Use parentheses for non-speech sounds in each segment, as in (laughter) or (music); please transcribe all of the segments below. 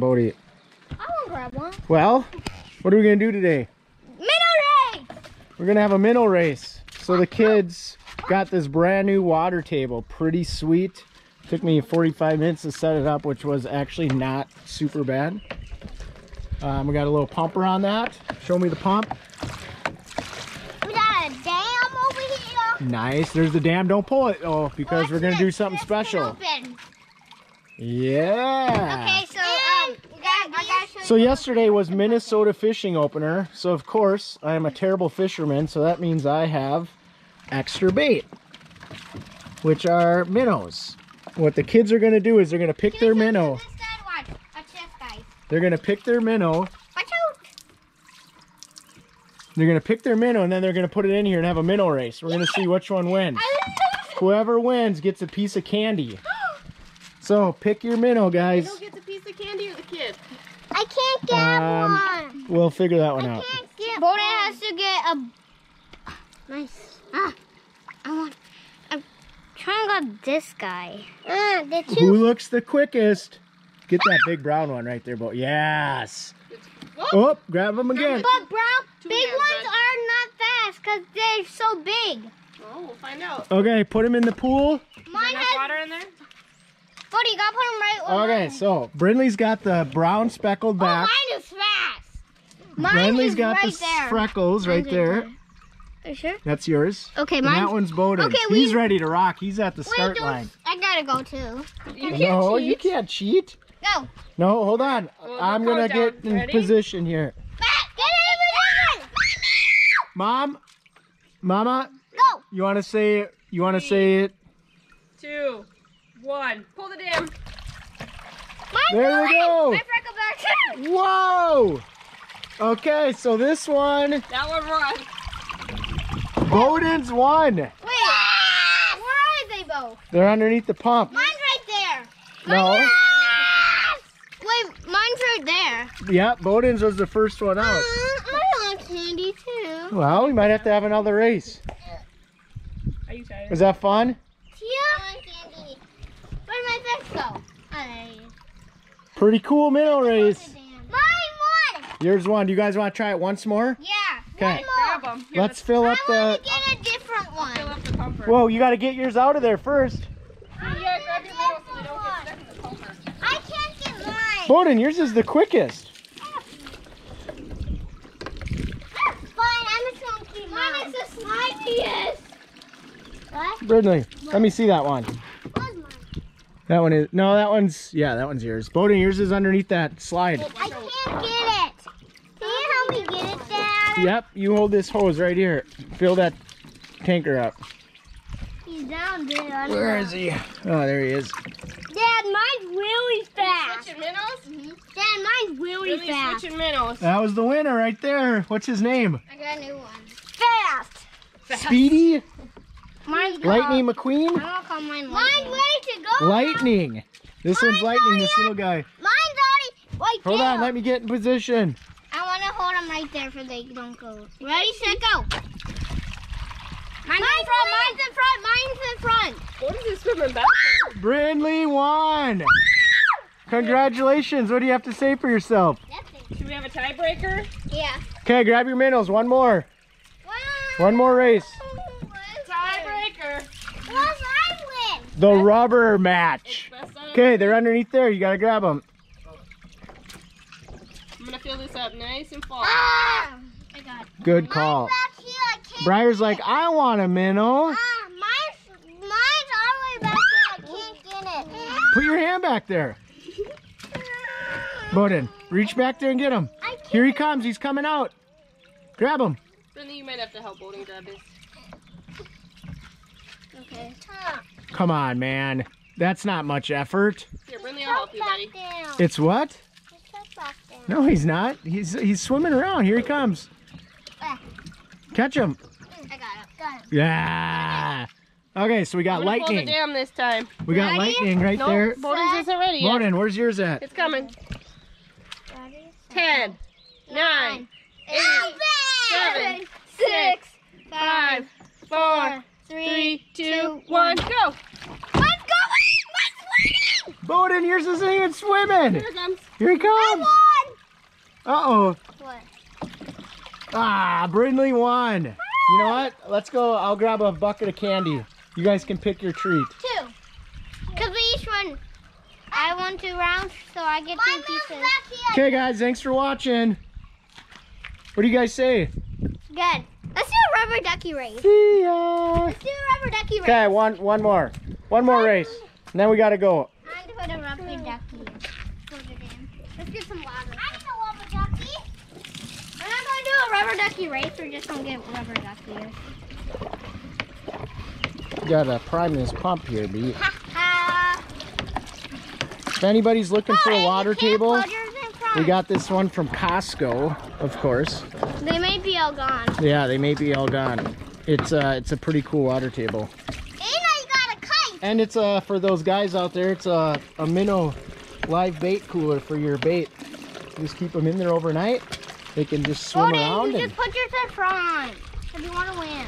Bodie. I want to grab one. Well, what are we gonna do today? Minnow race! We're gonna have a minnow race. So the kids got this brand new water table, pretty sweet. Took me 45 minutes to set it up, which was actually not super bad. Um, we got a little pumper on that. Show me the pump. We got a dam over here. Nice. There's the dam. Don't pull it, oh, because we're gonna do something special. open. Yeah. Okay, so um, we got, I gotta show So yesterday was Minnesota fishing opener. So of course I am a terrible fisherman. So that means I have extra bait, which are minnows. What the kids are gonna do is they're gonna pick their minnow. They're gonna pick their minnow. Watch out. They're gonna pick their minnow and then they're gonna put it in here and have a minnow race. We're gonna see which one wins. Whoever wins gets a piece of candy. So pick your minnow, guys. Who gets a piece of candy or the kid? I can't get Um, one. We'll figure that one I out. can't get Boda has to get a nice. Ah, I want. I'm trying to get this guy. Ah, the Who looks the quickest? Get that big brown one right there, Bo. Yes. Oh, grab him again. But brown, big ones are not fast because they're so big. Oh, we'll find out. Okay, put him in the pool. Mine has. water in there? Buddy, you gotta put them right. where Okay, mine- so Brindley's got the brown speckled Oh, back. mine is fast. Mine Brindley's is got right the there. freckles right Mine's there. Are you sure? That's yours. Okay, mine. that one's Bowden's. Okay, we- He's ready to rock. He's at the Wait, start don't. line. I gotta go too. You no, cheat. you can't cheat. Go. No, hold on. Well, I'm gonna get in Ready? position here. Get in position. Mom, Mama, Go. you want to say it? You want to say it? Two, one. Pull the dam. Mine's There we go. My freckle back too. Whoa! Okay, so this one, That one run. Bowden's won. Wait. Where are they both? They're underneath the pump. Mine's right there. No. Wait, mine's right there. Yeah, Bowden's was the first one out. Uh, I want candy too. Well, we might have to have another race. Are you tired? Was that fun? Yeah. I want candy. Where'd my fish go? Oh, there he is. Pretty cool minnow race. Mine won. Yours won. Do you guys want to try it once more? Yeah. Okay. One more. Grab them. Here, Let's fill I up want the. to get a different fill up the pumper. Whoa, you got to get yours out of there first. Yeah, grab your minnows so they don't get stuck in the pumper. I can't get mine. Bowden, yours is the quickest. Ah, fine, I'm just gonna keep mine. Mine is the slimiest. What? Brindley, let me see that one. What's mine? That one is. No, that one's. Yeah, that one's yours. Bowden, yours is underneath that slide. I can't get it. Can you help me get it, Dad? Yep, you hold this hose right here. Fill that tanker up. He's down there. Where is he? Oh, there he is. Dad, mine's really fast. Switching minnows? Mm-hmm. Dad, mine's really Really fast. switching minnows. That was the winner right there. What's his name? I got a new one. Fast. Speedy? Mine's Lightning McQueen? I'm gonna call mine Mine's ready to go. Lightning. This one's Lightning, this little guy. Mine's already right Hold there. on, let me get in position. I want to hold them right there for they don't go. Ready, set, go. Mine's, in front, mine's in front, mine's in front. What is this swimming backwards? Brindley won. (laughs) Congratulations. What do you have to say for yourself? That's Should we have a tiebreaker? Yeah. Okay, grab your minnows. One more. One more race. Tiebreaker. Plus I win. The rubber match. Okay, they're underneath there. You gotta grab them. I'm gonna fill this up nice and full. Ah! I got. Good call. Mine's here. Briar's like, it. I want a minnow. Ah, mine's, mine's all the way back there. I can't get it. Put your hand back there. (laughs) Bowden, reach back there and get him. Here he comes. He's coming out. Grab him. Brittany, you might have to help Bowden grab this. Okay. Come on, man. That's not much effort. Here, Brittany, I'll help you, buddy. down. It's what? It's back down. No, he's not. He's he's swimming around. Here he comes. Ah. Catch him. I got it. Got it. Yeah. Okay, so we got I'm gonna pull the lightning. dam this time. We got Ready? lightning right No, there. Bowden's isn't ready yet. Bowden, where's yours at? It's coming. Ready? Ten, nine, eight, seven, six, five, four, three, three, two, one, go. Let's go! Let's! Bowden, yours isn't even swimming. Here it comes. Here he comes. Uh-oh. What? Ah, Brindley won. You know what? Let's go. I'll grab a bucket of candy. You guys can pick your treat. Two. Because we each won. I won two rounds, so I get two pieces. Okay, guys, thanks for watching. What do you guys say? Good. Let's do a rubber ducky race. See ya. Let's do a rubber ducky race. Okay, one one more. One more race. And then we gotta go. I'm gonna put a rubber ducky. Put. Let's get some water. I need a rubber ducky. We're not gonna do a rubber ducky race. We're just gonna get rubber ducky. Gotta prime this pump here, B. Ha ha. If anybody's looking oh, for Oh, a water table, put yours in front. we got this one from Costco, of course. They may be all gone. Yeah, they may be all gone. It's uh, it's a pretty cool water table, And I got a kite. and it's uh for those guys out there. It's a a minnow live bait cooler for your bait. Just keep them in there overnight. They can just swim Bowden, around you and just put yours in front. If you want to win.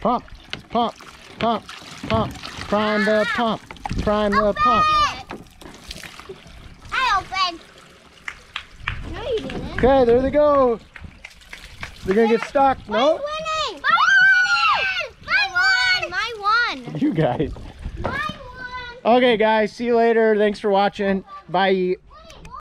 pump, pump, pump, pump. Prime the pump, prime the pump opened. No, you didn't. Okay, there they go. They're gonna get stuck. No, Who's winning? My one. My one. you guys. My one. Okay, guys. See you later. Thanks for watching. Bye.